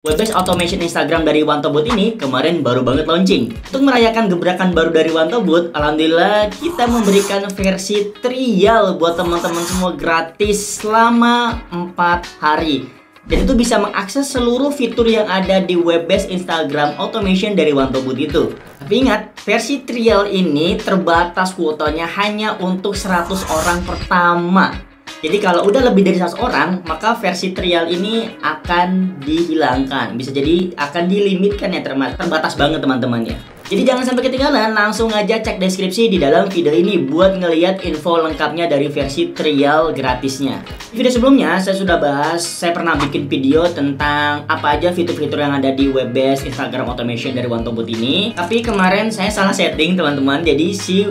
Webbase Automation Instagram dari Wantobot ini kemarin baru banget launching. Untuk merayakan gebrakan baru dari Wantobot, Alhamdulillah kita memberikan versi trial buat teman-teman semua gratis selama 4 hari. Dan itu bisa mengakses seluruh fitur yang ada di Webbase Instagram Automation dari Wantobot itu. Tapi ingat, versi trial ini terbatas kuotanya hanya untuk 100 orang pertama. Jadi kalau udah lebih dari 100 orang, maka versi trial ini akan dihilangkan. Bisa jadi akan dilimitkan ya terbatas banget teman-teman ya. Jadi jangan sampai ketinggalan, langsung aja cek deskripsi di dalam video ini buat ngeliat info lengkapnya dari versi trial gratisnya. Di video sebelumnya saya sudah bahas, saya pernah bikin video tentang apa aja fitur-fitur yang ada di web-based Instagram automation dari OneTobot ini. Tapi kemarin saya salah setting teman-teman, jadi si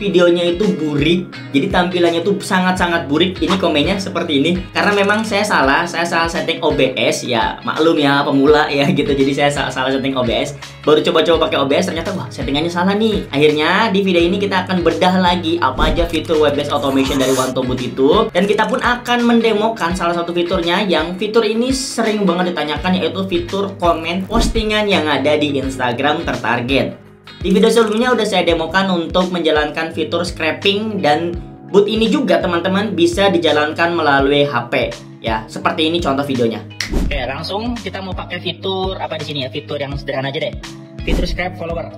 videonya itu burik. Jadi tampilannya tuh sangat-sangat burik. Ini komennya seperti ini. Karena memang saya salah saya salah setting OBS ya maklum ya pemula ya gitu. Jadi saya salah, salah setting OBS baru coba-coba pakai OBS ternyata wah settingannya salah nih. Akhirnya di video ini kita akan bedah lagi apa aja fitur web based automation dari OneTobot itu. Dan kita pun akan mendemokan salah satu fiturnya yang fitur ini sering banget ditanyakan yaitu fitur komen postingan yang ada di Instagram tertarget di video sebelumnya udah saya demokan untuk menjalankan fitur scraping dan boot ini juga teman-teman bisa dijalankan melalui HP ya. Seperti ini contoh videonya. Oke, langsung kita mau pakai fitur apa di sini ya? Fitur yang sederhana aja deh. Fitur scrap follower.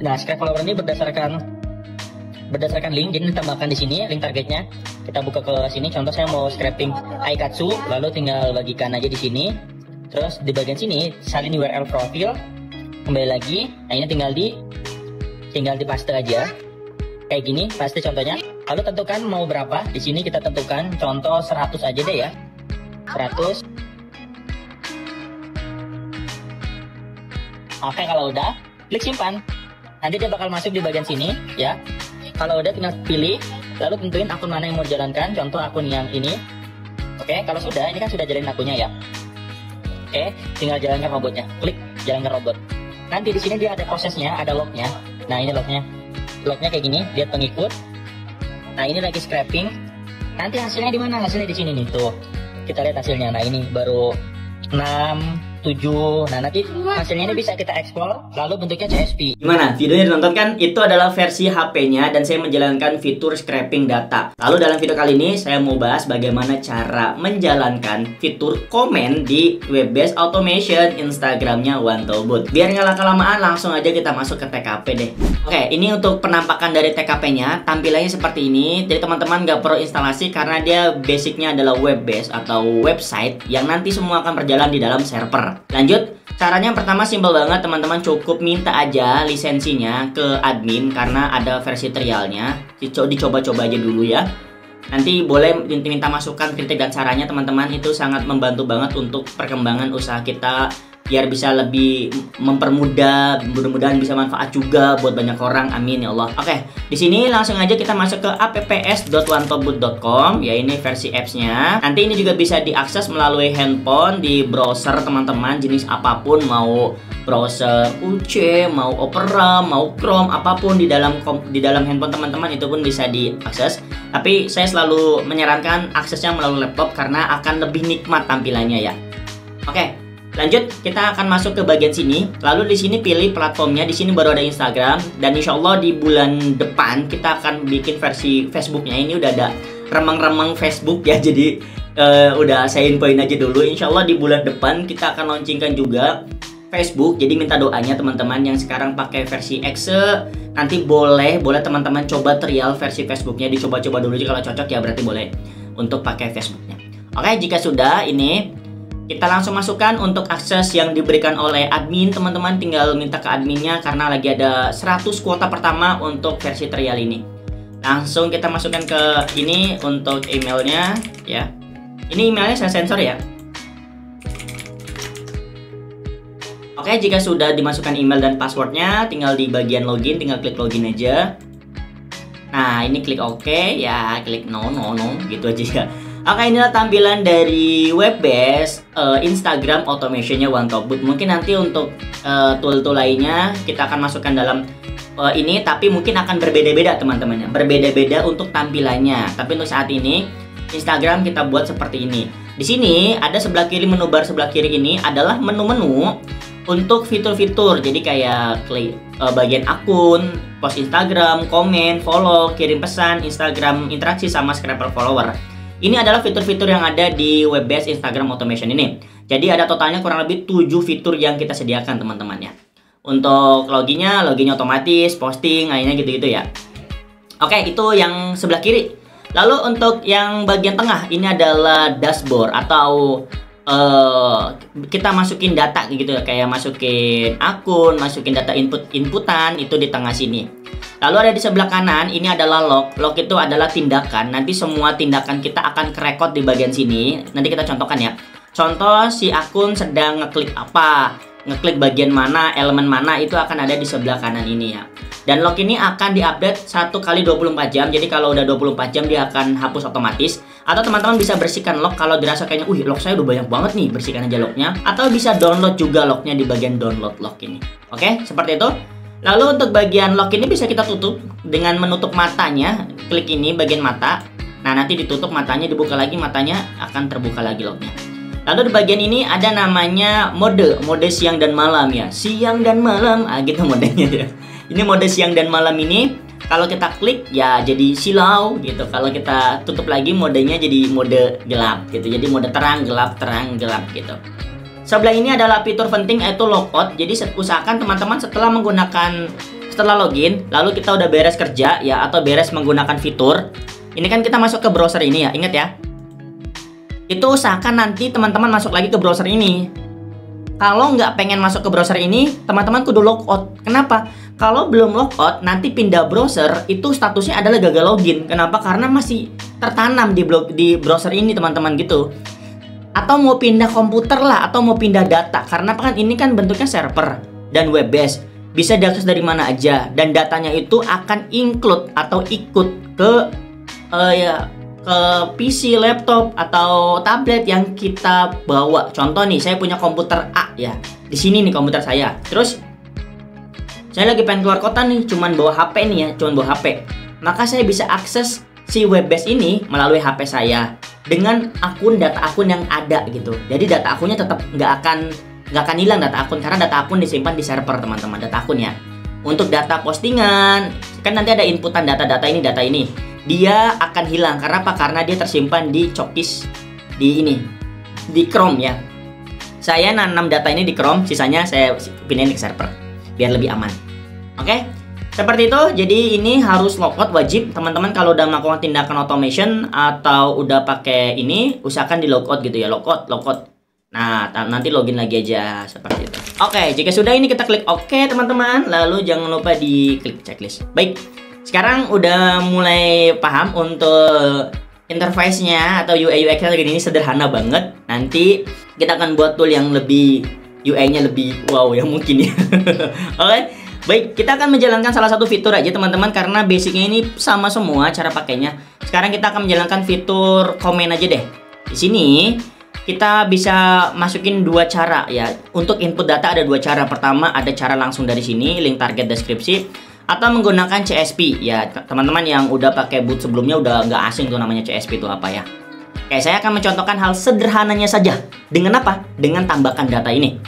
Nah, scrap follower ini berdasarkan berdasarkan link jadi ditambahkan di sini link targetnya kita buka ke sini contoh saya mau scraping Aikatsu lalu tinggal bagikan aja di sini terus di bagian sini salin URL profil kembali lagi. Nah ini tinggal di tinggal di paste aja. Kayak gini paste contohnya. Lalu tentukan mau berapa di sini kita tentukan contoh 100 aja deh ya. 100 oke kalau udah klik simpan. Nanti dia bakal masuk di bagian sini ya. Kalau udah tinggal pilih lalu tentuin akun mana yang mau dijalankan contoh akun yang ini. Oke kalau sudah ini kan sudah jalin akunnya ya. Oke tinggal jalankan robotnya. Klik jalankan robot nanti di sini dia ada prosesnya ada lognya nah ini lognya lognya kayak gini lihat pengikut. Nah ini lagi scraping nanti hasilnya di mana? Hasilnya di sini nih tuh. Kita lihat hasilnya. Nah ini baru 6 7 Nah nanti hasilnya ini bisa kita ekspor Lalu bentuknya CSV Gimana? Videonya ditonton kan? Itu adalah versi HP-nya Dan saya menjalankan fitur scraping data. Lalu dalam video kali ini Saya mau bahas bagaimana cara menjalankan fitur komen Di web-based automation Instagramnya OneTobot Biar nggak lama-lamaan langsung aja kita masuk ke TKP deh. Oke ini untuk penampakan dari TKP-nya Tampilannya seperti ini. Jadi teman-teman nggak perlu instalasi Karena dia basicnya adalah web-based atau website Yang nanti semua akan berjalan di dalam server Lanjut, caranya yang pertama simpel banget teman-teman cukup minta aja lisensinya ke admin karena ada versi trialnya. Dicoba-coba aja dulu ya. Nanti boleh minta masukan, kritik dan sarannya teman-teman itu sangat membantu banget untuk perkembangan usaha kita biar bisa lebih mempermudah mudah-mudahan bisa manfaat juga buat banyak orang. Amin ya Allah. Oke di sini langsung aja kita masuk ke apps.wantobut.com ya ini versi appsnya. Nanti ini juga bisa diakses melalui handphone di browser teman-teman jenis apa pun. Mau browser UC mau Opera mau Chrome apa pun di dalam di dalam handphone teman-teman itu pun bisa diakses. Tapi saya selalu menyarankan aksesnya melalui laptop karena akan lebih nikmat tampilannya ya. Oke Lanjut, kita akan masuk ke bagian sini. Lalu di sini pilih platformnya. Di sini baru ada Instagram dan insya Allah di bulan depan kita akan bikin versi Facebooknya. Ini udah ada remang-remang Facebook ya. Jadi uh, udah saya infoin aja dulu. Insya Allah di bulan depan kita akan launchingkan juga Facebook. Jadi minta doanya teman-teman yang sekarang pakai versi Exe nanti boleh boleh teman-teman coba trial versi Facebooknya dicoba-coba dulu kalau cocok ya berarti boleh untuk pakai Facebooknya. Oke, jika sudah ini kita langsung masukkan untuk akses yang diberikan oleh admin. Teman-teman tinggal minta ke adminnya karena lagi ada 100 kuota pertama untuk versi trial ini. Langsung kita masukkan ke ini untuk emailnya ya. Ini emailnya saya sensor ya. Oke, jika sudah dimasukkan email dan passwordnya, tinggal di bagian login, tinggal klik login aja. Nah, ini klik OK, ya. Klik no, no, no, gitu aja ya. Oke inilah tampilan dari web base uh, Instagram automationnya OneTopBoot. Mungkin nanti untuk uh, tool-tool lainnya kita akan masukkan dalam uh, ini, tapi mungkin akan berbeda-beda teman-teman. Berbeda-beda untuk tampilannya. Tapi untuk saat ini Instagram kita buat seperti ini. Di sini ada sebelah kiri menu bar sebelah kiri ini adalah menu-menu untuk fitur-fitur. Jadi kayak klik uh, bagian akun, post Instagram, komen, follow, kirim pesan, Instagram interaksi sama scraper follower. Ini adalah fitur-fitur yang ada di web based Instagram automation ini. Jadi ada totalnya kurang lebih 7 fitur yang kita sediakan teman-teman ya. Untuk loginnya, loginnya otomatis, posting, lainnya gitu-gitu ya. Oke, itu yang sebelah kiri. Lalu untuk yang bagian tengah ini adalah dashboard atau uh, kita masukin data gitu ya, kayak masukin akun, masukin data input inputan itu di tengah sini. Lalu ada di sebelah kanan ini adalah log. Log itu adalah tindakan. Nanti semua tindakan kita akan kerekod di bagian sini. Nanti kita contohkan ya. Contoh si akun sedang ngeklik apa, ngeklik bagian mana, elemen mana itu akan ada di sebelah kanan ini ya. Dan log ini akan diupdate satu kali 24 jam. Jadi kalau udah 24 jam dia akan hapus otomatis. Atau teman-teman bisa bersihkan log kalau dirasa kayaknya, "Wih, log saya udah banyak banget nih." Bersihkan aja lognya. Atau bisa download juga lognya di bagian download log ini. Oke, seperti itu. Lalu untuk bagian log ini bisa kita tutup dengan menutup matanya. Klik ini bagian mata. Nah, nanti ditutup matanya, dibuka lagi matanya akan terbuka lagi lognya. Lalu di bagian ini ada namanya mode, mode siang dan malam ya. Siang dan malam, ah gitu modenya ya. Ini mode siang dan malam ini kalau kita klik ya jadi silau gitu. Kalau kita tutup lagi modenya jadi mode gelap gitu. Jadi mode terang, gelap, terang, gelap gitu. Sebelah ini adalah fitur penting yaitu logout. Jadi usahakan teman-teman setelah menggunakan setelah login, lalu kita udah beres kerja ya atau beres menggunakan fitur. Ini kan kita masuk ke browser ini ya, ingat ya itu usahakan nanti teman-teman masuk lagi ke browser ini. Kalau nggak pengen masuk ke browser ini, teman-teman kudu logout. Kenapa? Kalau belum logout, nanti pindah browser itu statusnya adalah gagal login. Kenapa? Karena masih tertanam di blog di browser ini teman-teman gitu. Atau mau pindah komputer lah, atau mau pindah data. Karena kan ini kan bentuknya server dan web base. Bisa diakses dari mana aja dan datanya itu akan include atau ikut ke uh, ya ke PC, laptop atau tablet yang kita bawa. Contoh nih, saya punya komputer A ya. Di sini nih komputer saya. Terus saya lagi pengen keluar kota nih, cuman bawa HP nih ya, cuman bawa HP. Maka saya bisa akses si webbase ini melalui HP saya dengan akun data akun yang ada gitu. Jadi data akunnya tetap nggak akan nggak akan hilang data akun karena data akun disimpan di server teman-teman data akun ya. Untuk data postingan kan nanti ada inputan data-data ini data ini dia akan hilang karena apa? Karena dia tersimpan di Chokis di ini di Chrome ya. Saya nanam data ini di Chrome, sisanya saya pindahin ke server biar lebih aman. Oke? Okay? Seperti itu, jadi ini harus logout wajib teman-teman kalau udah melakukan tindakan automation atau udah pakai ini usahakan di logout gitu ya, logout, logout. Nah, nanti login lagi aja seperti itu. Oke, okay, jika sudah ini kita klik oke okay, teman-teman, lalu jangan lupa di klik checklist. Baik, sekarang udah mulai paham untuk interface-nya atau UI UX-nya ini sederhana banget. Nanti kita akan buat tool yang lebih UI-nya lebih wow ya mungkin ya. Oke. Okay? Baik, kita akan menjalankan salah satu fitur aja teman-teman karena basicnya ini sama semua cara pakainya. Sekarang kita akan menjalankan fitur komen aja deh. Di sini kita bisa masukin dua cara ya. Untuk input data ada dua cara. Pertama ada cara langsung dari sini, link target deskripsi atau menggunakan CSP ya teman-teman yang udah pakai boot sebelumnya udah nggak asing tuh namanya CSP itu apa ya Oke saya akan mencontohkan hal sederhananya saja dengan apa dengan tambahkan data ini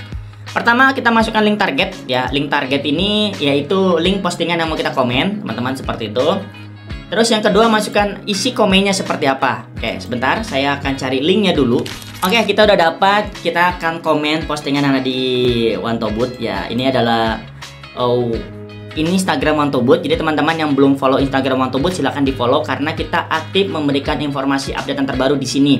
pertama kita masukkan link target ya link target ini yaitu link postingan yang mau kita komen teman-teman seperti itu terus yang kedua masukkan isi komennya seperti apa oke sebentar saya akan cari linknya dulu Oke, kita udah dapat. Kita akan komen postingan yang ada di Wantobut ya. Ini adalah oh ini Instagram Wantobut. Jadi teman-teman yang belum follow Instagram Wantobut silahkan di follow karena kita aktif memberikan informasi update yang terbaru di sini.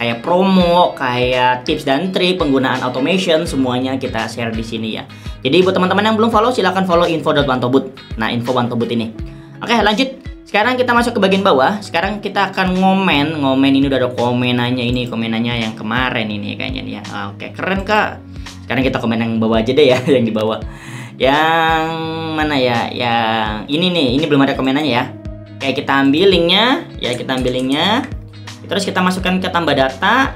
Kayak promo, kayak tips dan trik penggunaan automation semuanya kita share di sini ya. Jadi buat teman-teman yang belum follow silahkan follow info.wantobut. Nah info Wantobut ini. Oke lanjut. Sekarang kita masuk ke bagian bawah. Sekarang kita akan ngomen. Ngomen ini udah ada komenannya ini, komenannya yang kemarin ini kayaknya nih ya. Oke keren kak. Sekarang kita komen yang bawah aja deh ya, yang di bawah yang mana ya yang ini nih ini belum ada komenannya ya kayak kita ambil linknya ya kita ambil linknya terus kita masukkan ke tambah data.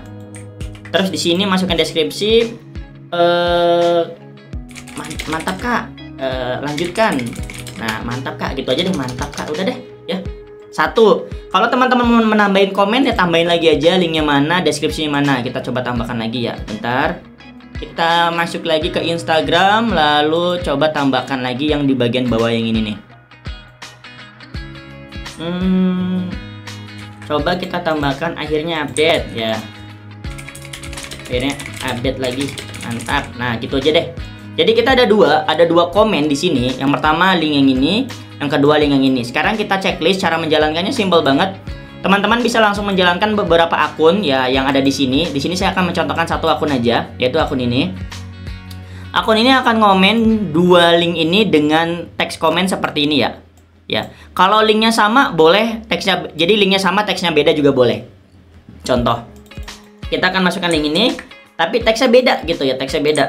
Terus di sini masukkan deskripsi. Eh mantap kak. Eh, lanjutkan. Nah mantap kak. Gitu aja deh mantap kak. Udah deh ya. Satu, kalau teman-teman mau menambahin komen ya tambahin lagi aja linknya mana, deskripsinya mana. Kita coba tambahkan lagi ya. Bentar. Kita masuk lagi ke Instagram, lalu coba tambahkan lagi yang di bagian bawah yang ini nih. Hmm, coba kita tambahkan akhirnya update ya. Akhirnya update lagi. Mantap. Nah gitu aja deh. Jadi kita ada dua ada dua komen di sini. Yang pertama link yang ini. Yang kedua link yang ini. Sekarang kita checklist cara menjalankannya simple banget. Teman-teman bisa langsung menjalankan beberapa akun ya yang ada di sini. Di sini saya akan mencontohkan satu akun aja yaitu akun ini. Akun ini akan ngomen dua link ini dengan teks komen seperti ini ya ya. Kalau linknya sama boleh teksnya jadi linknya sama teksnya beda juga boleh. Contoh kita akan masukkan link ini tapi teksnya beda gitu ya teksnya beda.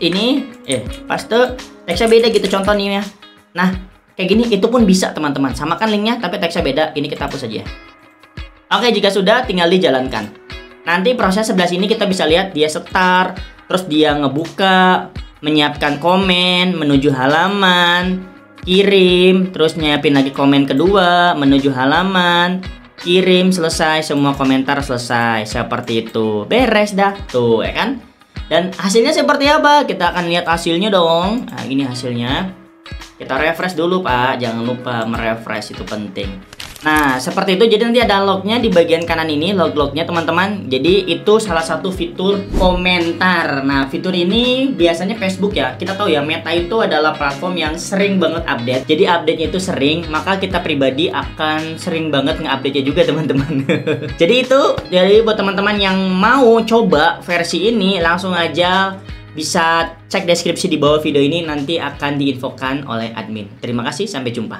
Ini eh paste teksnya beda gitu contoh nih ya. Nah kayak gini itu pun bisa teman-teman. Samakan linknya tapi teksnya beda ini kita hapus saja. Oke jika sudah tinggal dijalankan. Nanti proses sebelah sini kita bisa lihat dia start terus dia ngebuka menyiapkan komen menuju halaman kirim, terus nyiapin lagi komen kedua, menuju halaman, kirim selesai, semua komentar selesai, seperti itu. Beres dah, tuh ya kan? Dan hasilnya seperti apa? Kita akan lihat hasilnya dong. Nah, ini hasilnya. Kita refresh dulu, Pak. Jangan lupa merefresh itu penting. Nah, seperti itu. Jadi nanti ada lognya di bagian kanan ini, log-lognya teman-teman. Jadi itu salah satu fitur komentar. Nah, fitur ini biasanya Facebook ya. Kita tahu ya, Meta itu adalah platform yang sering banget update. Jadi update-nya itu sering, maka kita pribadi akan sering banget nge-update-nya juga teman-teman. jadi itu, jadi buat teman-teman yang mau coba versi ini, langsung aja bisa cek deskripsi di bawah video ini nanti akan diinfokan oleh admin. Terima kasih, sampai jumpa.